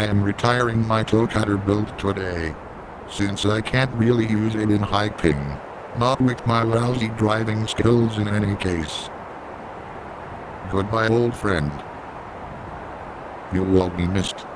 I am retiring my Toecutter build today. Since I can't really use it in hiking. Not with my lousy driving skills in any case. Goodbye old friend. You will be missed.